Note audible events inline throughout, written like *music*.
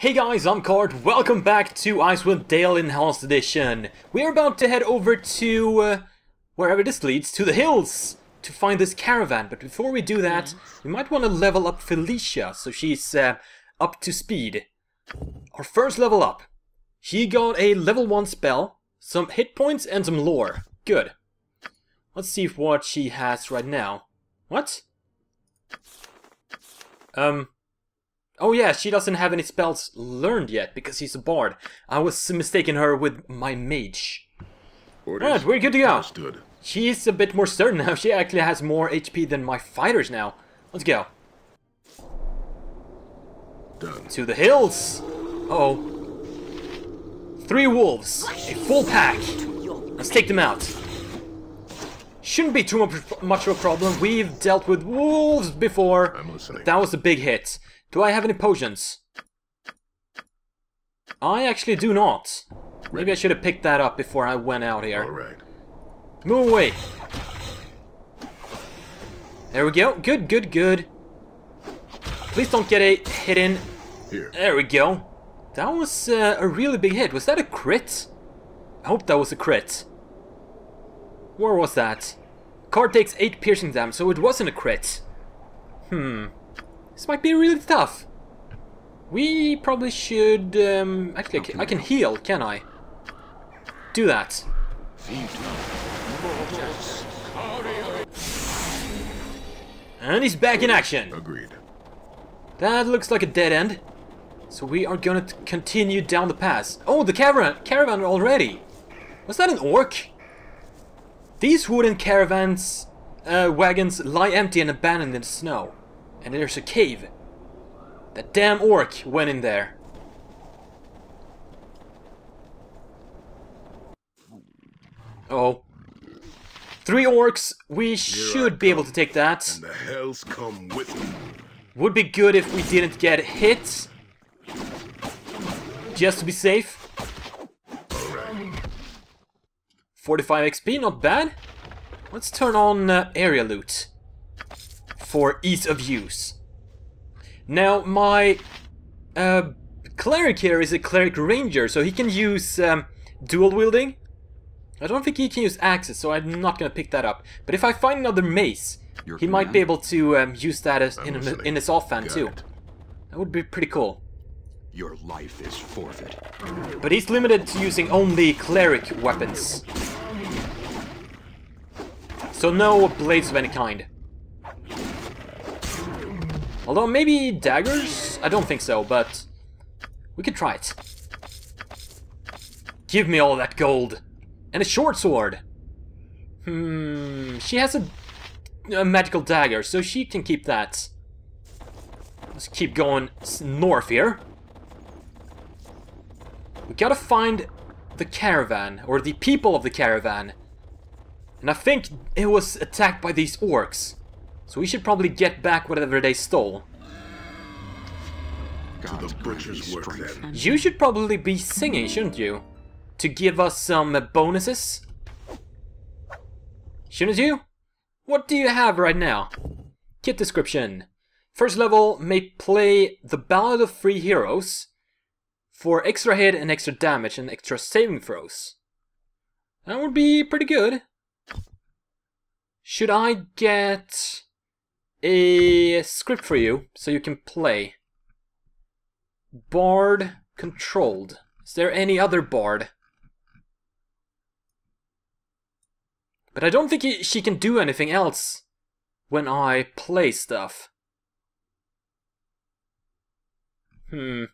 Hey guys, I'm Kart. Welcome back to Icewind Dale Enhanced Edition. We're about to head over to uh, wherever this leads, to the hills, to find this caravan. But before we do that, we might want to level up Felicia so she's uh, up to speed. Our first level up. She got a level 1 spell, some hit points and some lore. Good. Let's see what she has right now. What? Um, Oh yeah, she doesn't have any spells learned yet because she's a bard. I was mistaking her with my mage. Alright, we're good to go. Understood. She's a bit more certain now. *laughs* She actually has more HP than my fighters now. Let's go. Done. To the hills! Uh oh. Three wolves. A full pack. Let's take them out. Shouldn't be too much, much of a problem. We've dealt with wolves before. That was a big hit. Do I have any potions? I actually do not. Maybe I should have picked that up before I went out here. All right. Move away. There we go. Good, good, good. Please don't get a hit in. Here. There we go. That was uh, a really big hit. Was that a crit? I hope that was a crit. Where was that? Kart takes 8 piercing damage, so it wasn't a crit. Hmm. This might be really tough. We probably should... Um, actually, I can, I can heal, can I? Do that. And he's back in action. Agreed. That looks like a dead end. So we are gonna continue down the pass. Oh, the caravan, caravan already. Was that an orc? These wooden caravans, uh, wagons lie empty and abandoned in the snow. And there's a cave. That damn orc went in there. Oh. Three orcs, we should be able to take that. And the hells come with me. Would be good if we didn't get hit. Just to be safe. Right. 45 XP, not bad. Let's turn on uh, area loot. For ease of use. Now, my uh, cleric here is a cleric ranger, so he can use um, dual wielding. I don't think he can use axes, so I'm not gonna pick that up. But if I find another mace, Your he might be able to um, use that as in, I'm in his offhand Got too. it. That would be pretty cool. Your life is forfeit. But he's limited to using only cleric weapons. So no blades of any kind. Although maybe daggers? I don't think so, but we could try it. Give me all that gold. And a short sword. Hmm, she has a, a magical dagger, so she can keep that. Let's keep going north here. We gotta find the caravan, or the people of the caravan. And I think it was attacked by these orcs. So we should probably get back whatever they stole. God's The butcher's work strength. then. You should probably be singing, shouldn't you? To give us some bonuses? Shouldn't you? What do you have right now? Kit description. First level may play the Ballad of Three Heroes for extra hit and extra damage and extra saving throws. That would be pretty good. Should I get a script for you so you can play? Bard controlled. Is there any other bard? But I don't think he, she can do anything else when I play stuff. Hmm.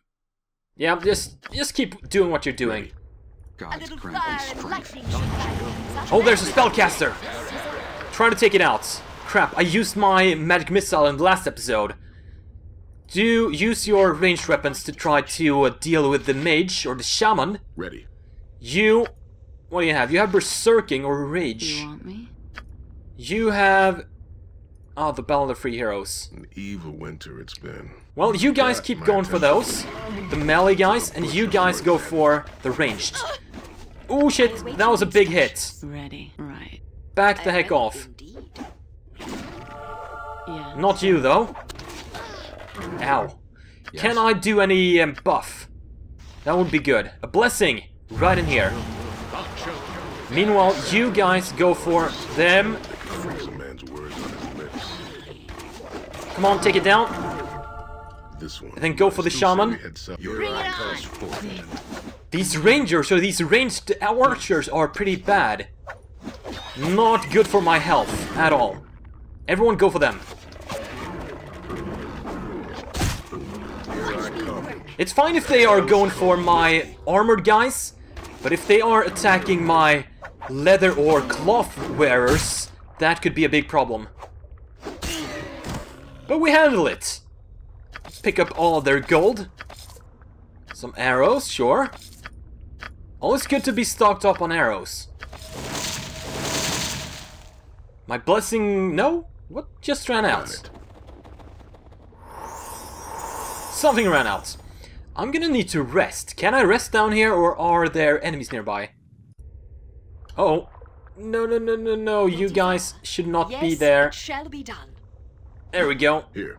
Yeah, just just keep doing what you're doing. A God's little grant fire me strength. lightning should guide Oh, there's a spellcaster! Trying to take it out. Crap, I used my magic missile in the last episode. Do use your ranged weapons to try to uh, deal with the mage or the shaman. Ready. You... What do you have? You have berserking or rage. You want me? You have... Oh, the Ballad of Three Heroes. An evil winter it's been. Well, you guys Got keep my going for those. The melee guys, and you guys go for the ranged. Oh shit, that was a big hit. Ready. Right. Back the heck off. Indeed. Yeah. Not you, though. Ow. Can I do any um, buff? That would be good. A blessing right in here. Meanwhile, you guys go for them. Freeze a man's words on his lips. Come on, take it down. This one. And then go for the shaman. we had some- Your Bring it life on. is forfeited. These rangers, or these ranged archers, are pretty bad. Not good for my health at all. Everyone go for them. It's fine if they are going for my armored guys, but if they are attacking my leather or cloth wearers, that could be a big problem. But we handle it. Pick up all their gold. Some arrows, sure. Always good to be stocked up on arrows. My blessing... no? What just ran out? Something ran out. I'm gonna need to rest. Can I rest down here or are there enemies nearby? Oh. No, no, no, no, no. You guys should not Yes, be there. it shall be done. There we go. Here.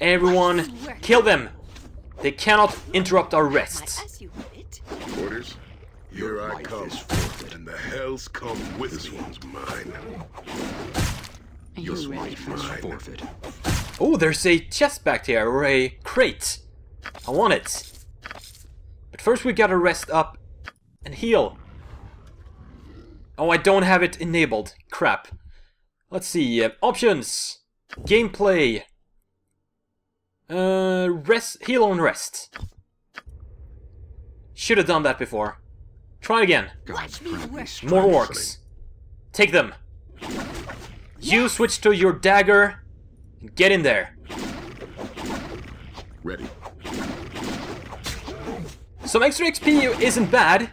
Everyone, kill them. They cannot interrupt our rest. as you have. Orders? Here Your I life come. And the hells come with this one's mine. Are Your life for is forfeit. Oh, there's a chest back here, or a crate. I want it. But first we gotta rest up and heal. Oh, I don't have it enabled. Crap. Let's see. Uh, options. Gameplay. Uh, rest. Heal on rest. Should have done that before. Try again. God's me friendly work. strike. More orcs. Take them. You switch to your dagger. and Get in there. Ready. Some extra XP isn't bad.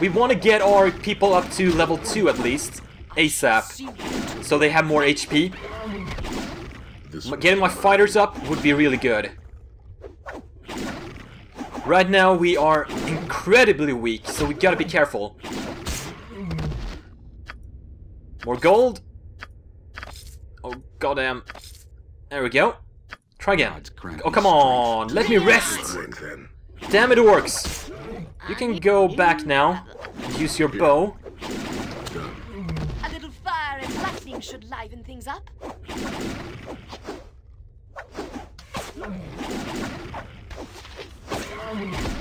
We want to get our people up to level 2 at least. ASAP. So they have more HP. This M- one's Getting my fighters up would be really good. Right now we are incredibly weak, so we gotta be careful. More gold. Oh goddamn. There we go. Try again. God's Oh come on, let me rest. Damn it, orcs. You can go back now. and Use your bow. A little fire and lightning should liven things up.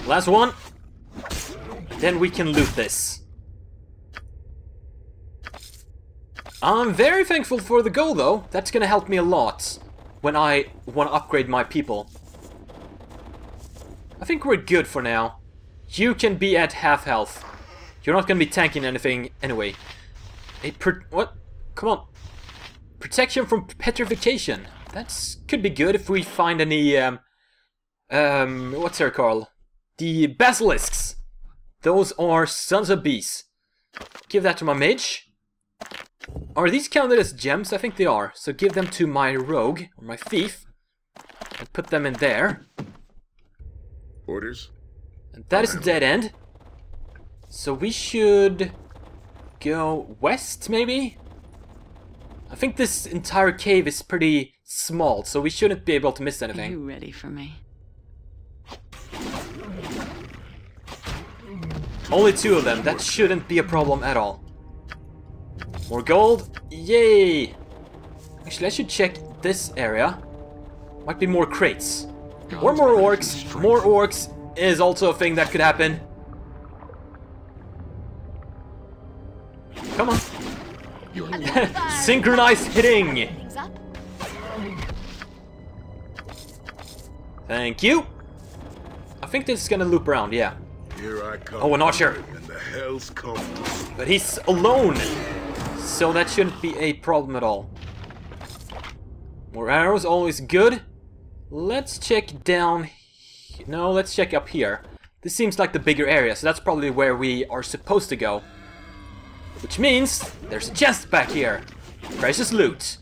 Last one. Then we can loot this. I'm very thankful for the gold though. That's gonna help me a lot when I want to upgrade my people. I think we're good for now. You can be at half health. You're not gonna be tanking anything anyway. A per- what? Come on. Protection from petrification. That's could be good if we find any um um what's her called? The basilisks. Those are sons of beasts. Give that to my mage. Are these counted as gems? I think they are. So give them to my rogue or my thief. And put them in there. Orders? And that is a dead end. So we should go west, maybe? I think this entire cave is pretty small, so we shouldn't be able to miss Are anything. you ready for me? Only two of them, that shouldn't be a problem at all. More gold, yay! Actually, I should check this area. Might be more crates. Or more orcs. More orcs is also a thing that could happen. Come on. Your A little fire and Synchronized hitting! liven Things up. Thank you. I think this is gonna loop around, yeah. Here I come. Oh, an archer. And the hells come. But he's alone, so that shouldn't be a problem at all. More arrows, always good. Let's check down. No, let's check up here. This seems like the bigger area, so that's probably where we are supposed to go. Which means there's a chest back here. Precious loot.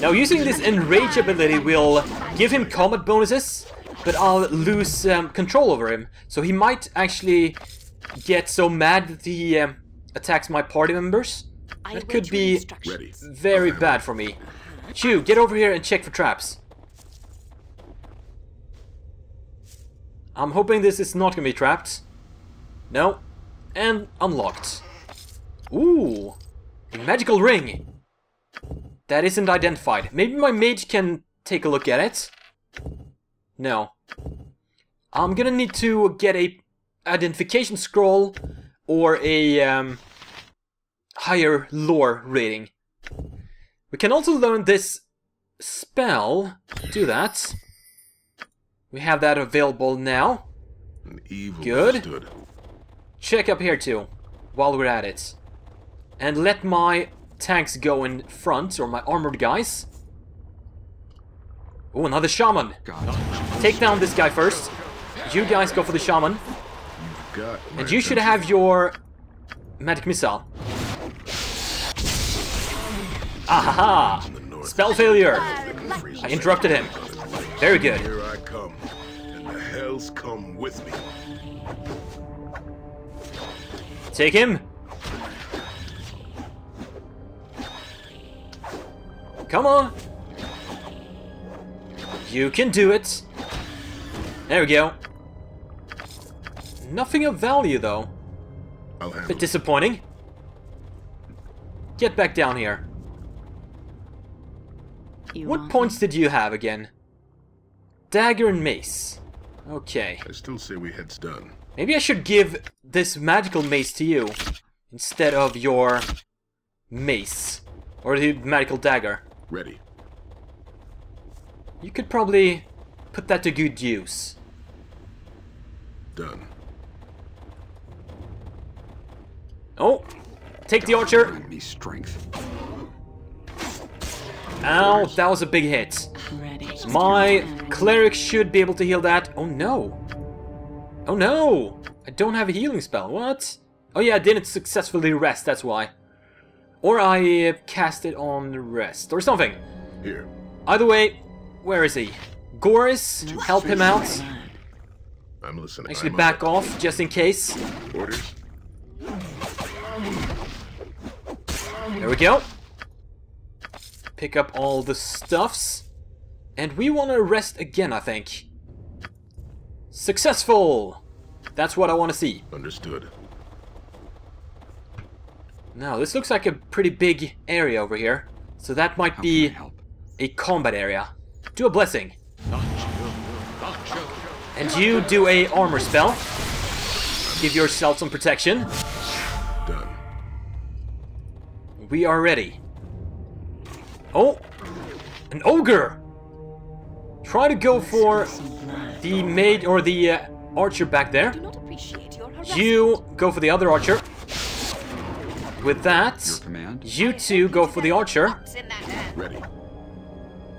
Now, using this enrage ability will give him combat bonuses, but I'll lose um, control over him. So he might actually get so mad that he um, attacks my party members. I That could be very bad for me. Chew, get over here and check for traps. I'm hoping this is not gonna be trapped. No. And unlocked. Ooh. A magical ring. That isn't identified. Maybe my mage can take a look at it. No. I'm gonna need to get a identification scroll or a um, higher lore rating. We can also learn this spell. Do that. We have that available now. Good. stood. Check up here too, while we're at it. And let my tanks go in front, or my armored guys. Oh, another shaman. God. Take down this guy first. You guys go for the shaman. Got And you should have your magic missile. Ahaha! In the north. Spell failure! Fire and lightning. I interrupted him. Very good. Here I come, and the hells come with me. Take him. Come on. You can do it. There we go. Nothing of value, though. I'll handle Bit disappointing. Get back down here. You What want points did you have again? Dagger and mace. Okay. I still say we heads done. Maybe I should give this magical mace to you instead of your mace or the magical dagger. Ready. You could probably put that to good use. Done. Oh, take the archer. Grant me strength. Ow, that was a big hit. ready? My cleric should be able to heal that. Oh no. Oh no! I don't have a healing spell. What? Oh yeah, I didn't successfully rest, that's why. Or I uh, cast it on the rest or something. Here. Either way, where is he? Goris, help him out. I'm listening. Actually, I'm back off just in case. Orders. There we go. Pick up all the stuffs. And we want to rest again, I think. Successful! That's what I want to see. Understood. Now, this looks like a pretty big area over here. So that might How be help? a combat area. Do a blessing. And you do a armor spell. Give yourself some protection. Done. We are ready. Oh! An ogre! Try to go for the maid or the uh, archer back there. Do not appreciate your harassment. You go for the other archer. With that, you two go for the archer. What's in that hand? Ready.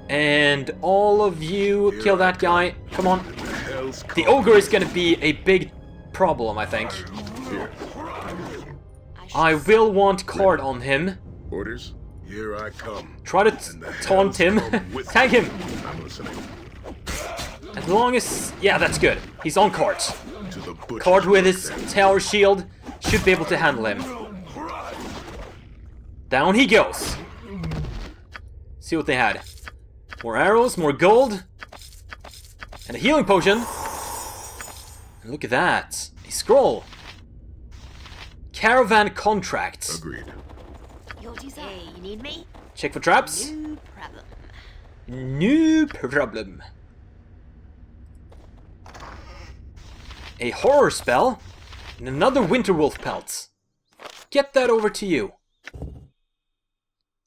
And all of you kill that guy. Come on. The. The ogre is gonna be a big problem, I think. Here. I will want Kart on him. Orders. Here I come. Try to t- And the taunt him. Tag *laughs* him. I'm listening. As long as... Yeah, that's good. He's on Kart. Kart with his tower shield should be able to handle him. Down he goes. See what they had. More arrows, more gold. And a healing potion. And look at that. A scroll. Caravan contracts. Agreed. Your desire. Hey, you need me? Check for traps. No problem. No problem. A horror spell and another winter wolf pelt. Get that over to you.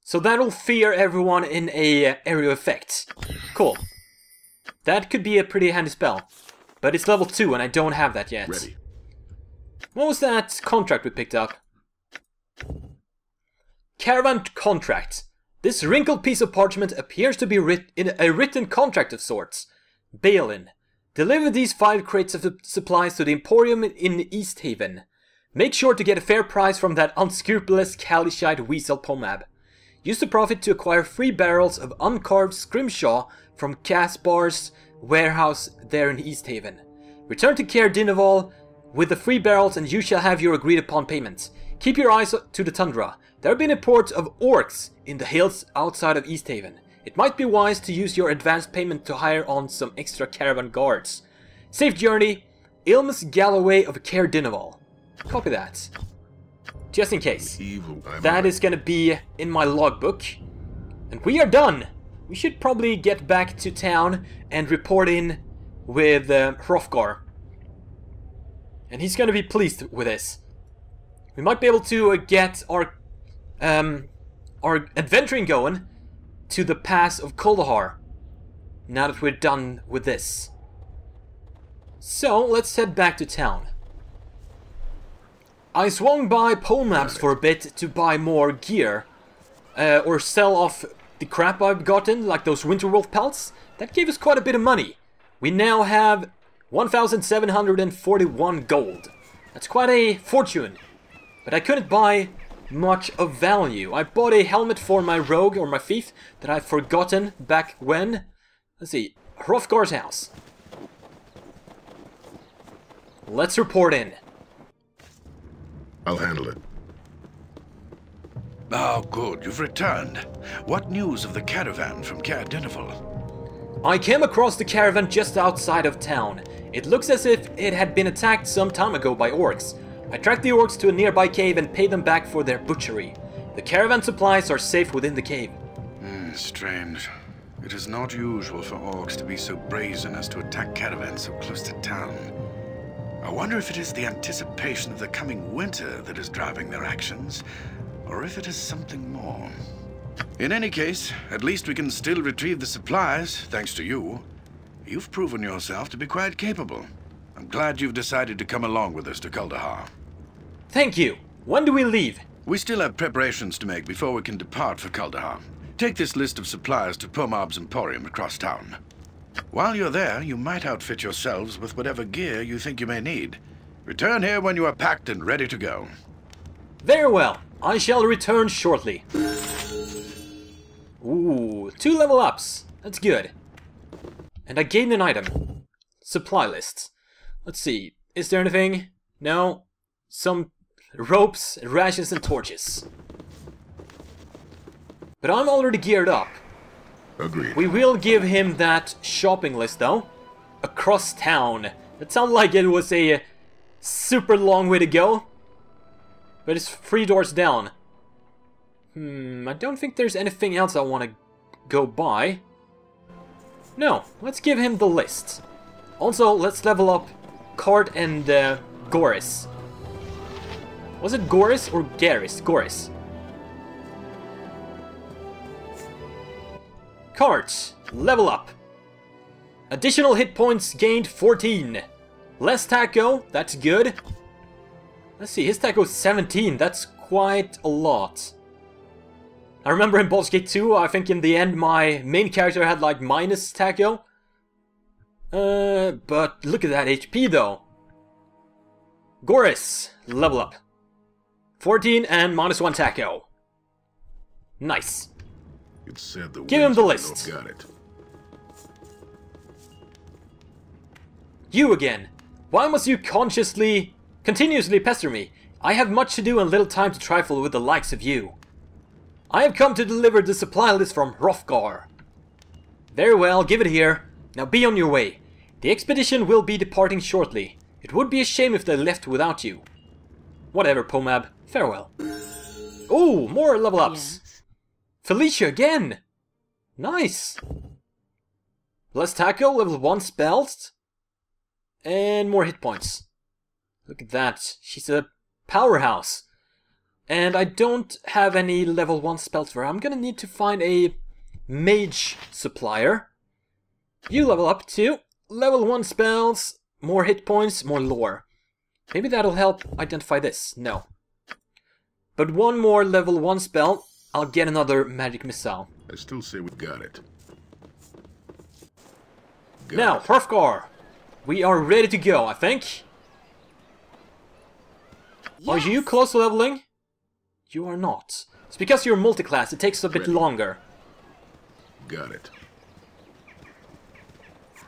So that'll fear everyone in a uh, area effect. Cool. That could be a pretty handy spell. But it's level 2 and I don't have that yet. Ready. What was that contract we picked up? Caravan contract. This wrinkled piece of parchment appears to be writ- in a written contract of sorts. Balin. Deliver these five crates of supplies to the Emporium in East Haven. Make sure to get a fair price from that unscrupulous Calishite weasel Pomab. Use the profit to acquire three barrels of uncarved scrimshaw from Caspar's warehouse there in East Haven. Return to Caer Dineval with the three barrels and you shall have your agreed upon payment. Keep your eyes to the tundra. There have been reports of orcs in the hills outside of East Haven. It might be wise to use your advance payment to hire on some extra caravan guards. Safe journey, Ilmus Galloway of Caer Dineval. Copy that. Just in case. That is gonna be in my logbook. And we are done! We should probably get back to town and report in with uh, Hrothgar. And he's gonna be pleased with this. We might be able to uh, get our um, our adventuring going to the pass of Kuldahar. Now that we're done with this. So, let's head back to town. I swung by Pomab's for a bit to buy more gear. Uh, or sell off the crap I've gotten, like those Winterwolf pelts. That gave us quite a bit of money. We now have 1,741 gold. That's quite a fortune. But I couldn't buy much of value. I bought a helmet for my rogue or my thief that I've forgotten back when. Let's see. Hrothgar's house. Let's report in. I'll handle it. Oh, good. You've returned. What news of the caravan from Caer Dineval? I came across the caravan just outside of town. It looks as if it had been attacked some time ago by orcs. I tracked the orcs to a nearby cave and paid them back for their butchery. The caravan supplies are safe within the cave. Hmm, strange. It is not usual for orcs to be so brazen as to attack caravans so close to town. I wonder if it is the anticipation of the coming winter that is driving their actions, or if it is something more. In any case, at least we can still retrieve the supplies, thanks to you. You've proven yourself to be quite capable. I'm glad you've decided to come along with us to Kuldahar. Thank you. When do we leave? We still have preparations to make before we can depart for Kuldahar. Take this list of supplies to Pomab's Emporium across town. While you're there, you might outfit yourselves with whatever gear you think you may need. Return here when you are packed and ready to go. Very well. I shall return shortly. Ooh, two level ups. That's good. And I gained an item. Supply list. Let's see. Is there anything? No. Some ropes, rations, and torches. But I'm already geared up. Agreed. We will give him that shopping list though. Across town. That sounded like it was a super long way to go. But it's three doors down. Hmm, I don't think there's anything else I want to go by. No, let's give him the list. Also, let's level up Kart and uh, Goris. Was it Goris or Garis? Goris. Kart, level up. Additional hit points gained 14. Less THAC0, that's good. Let's see, his THAC0 is 17, that's quite a lot. I remember in Baldur's Gate 2, I think in the end my main character had like minus THAC0. Uh, but look at that HP though. Goris, level up. 14 and minus 1 THAC0. Nice. It said the Give him the list. Got it. You again. Why must you consciously, continuously pester me? I have much to do and little time to trifle with the likes of you. I have come to deliver the supply list from Hrothgar. Very well, give it here. Now be on your way. The expedition will be departing shortly. It would be a shame if they left without you. Whatever, Pomab. Farewell. Oh, more level ups. Yes. Felicia again! Nice! Less THAC0, level 1 spells. And more hit points. Look at that. She's a powerhouse. And I don't have any level 1 spells for her. I'm gonna need to find a mage supplier. You level up to level 1 spells, more hit points, more lore. Maybe that'll help identify this. No. But one more level 1 spell, I'll get another magic missile. I still say we've got it. Got Now, it. Hrothgar, we are ready to go, I think. Are you close to leveling? You are not. It's because you're multi-class, it takes a bit Ready. longer. Got it.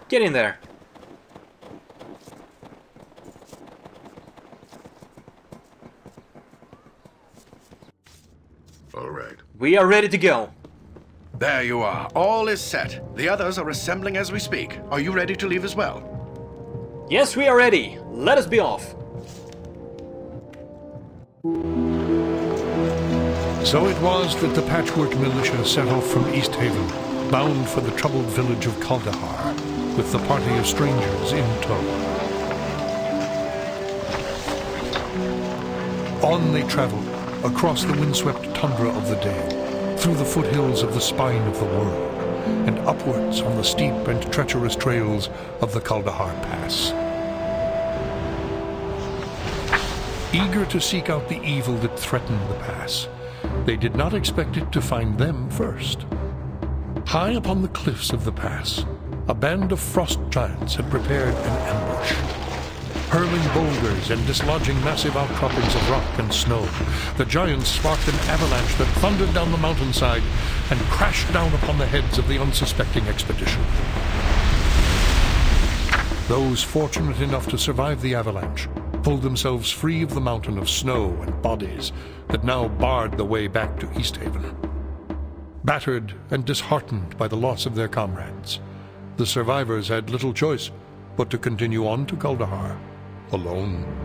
Get in there. All right. We are ready to go. There you are. All is set. The others are assembling as we speak. Are you ready to leave as well? Yes, we are ready. Let us be off. So it was that the Patchwork Militia set off from East Haven, bound for the troubled village of Kuldahar, with the party of strangers in tow. On they traveled, across the windswept tundra of the Dale, through the foothills of the spine of the world, and upwards on the steep and treacherous trails of the Kuldahar Pass. Eager to seek out the evil that threatened the pass, they did not expect it to find them first. High upon the cliffs of the pass, a band of frost giants had prepared an ambush. Hurling boulders and dislodging massive outcroppings of rock and snow, the giants sparked an avalanche that thundered down the mountainside and crashed down upon the heads of the unsuspecting expedition. Those fortunate enough to survive the avalanche pulled themselves free of the mountain of snow and bodies that now barred the way back to East Haven. Battered and disheartened by the loss of their comrades, the survivors had little choice but to continue on to Kuldahar, alone.